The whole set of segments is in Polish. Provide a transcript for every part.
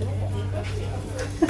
確かに。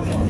네.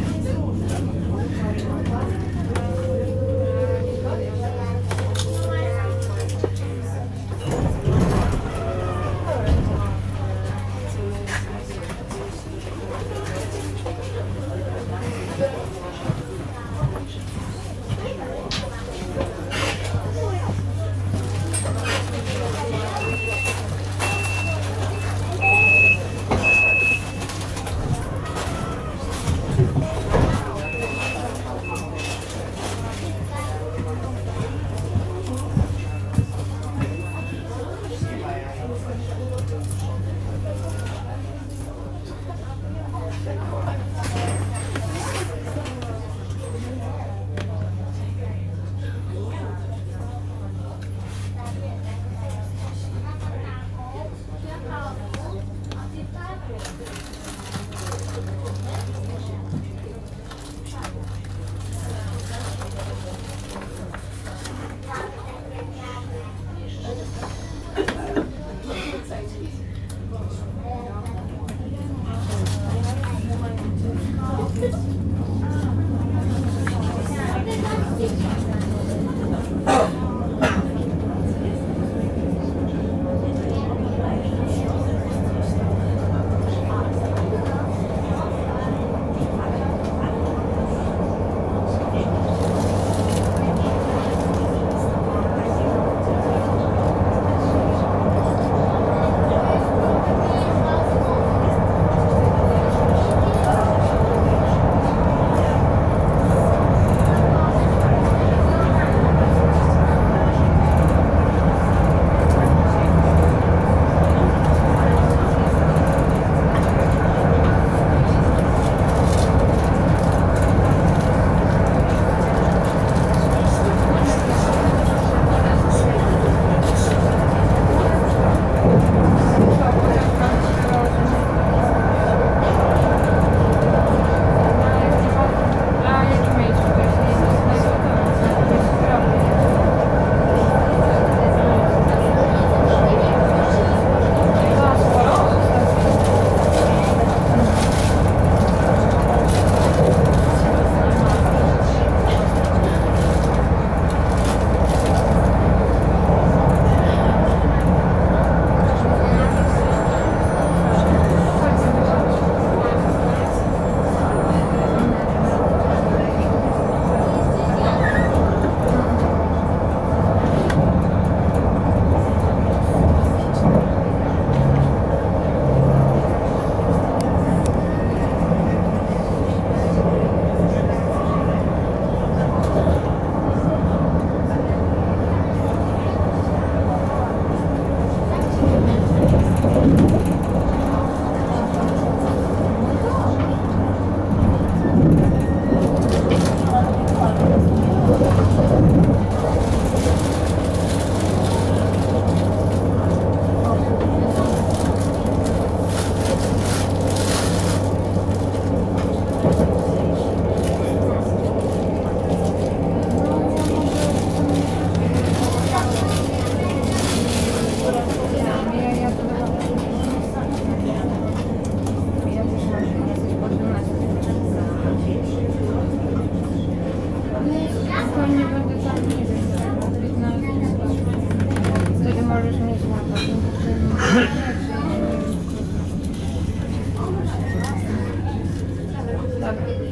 something.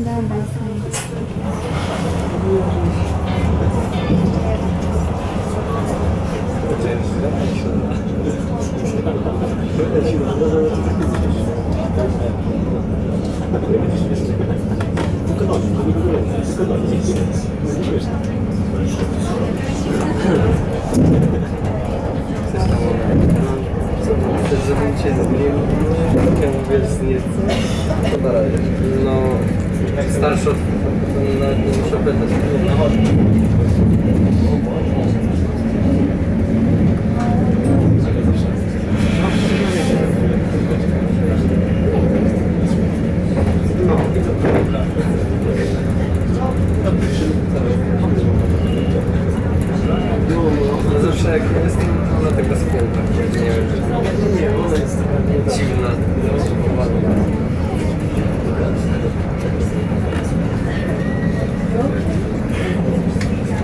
Dobra, żebym cię nie nie mówię z nie No, starszy od nawet nie muszę pytać. No zawsze jak jestem, to ona taka spięta. Nie wiem, dziwna.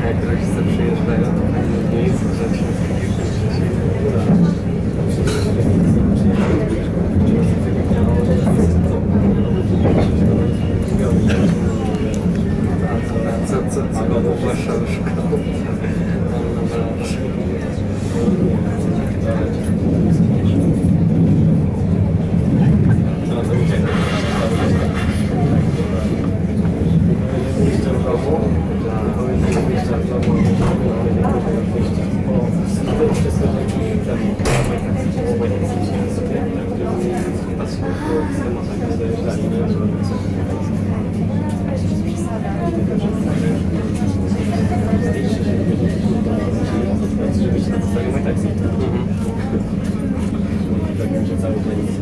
Jak rodzice przyjeżdżają, to nie jest rzeczy. Co, co, co, co, wasza szkoła? Co? robić na podstawie Metaxi. Mhm. Tak wiem, że cały ten jest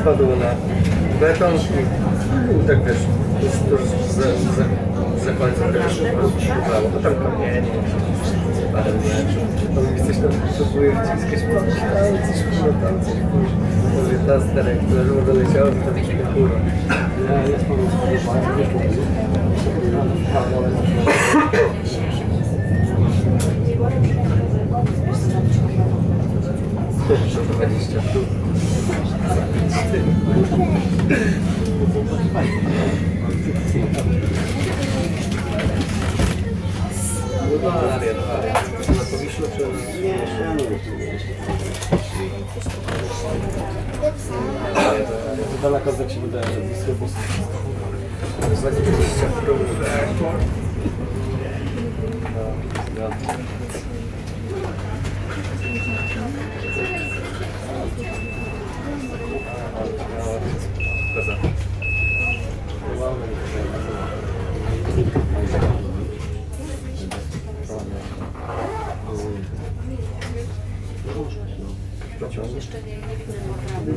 Spadł na beton i tak wiesz, za, za, za końcem tego szukało. To tam kamienie, parę meczów. On mi coś tam próbuje wciskać, pomyślałem coś kurwa tam, coś kurwa. Mówię, ta stara, która żółto leciała, to taki kurwa. Jeszcze 20 sztuk. No Malaria, malaria. Na Powiślu czy To daleko jak się wydaje, że blisko bustu.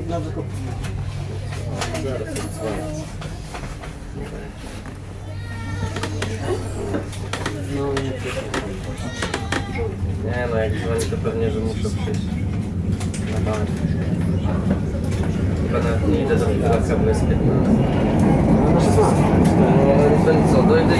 na 20 prób? Ja. Koza. Nie no, jak dzwoni to pewnie, że muszę przyjść na bank. Chyba nawet nie idę do Filaka, bo jest 15. No ale ten co, dojdę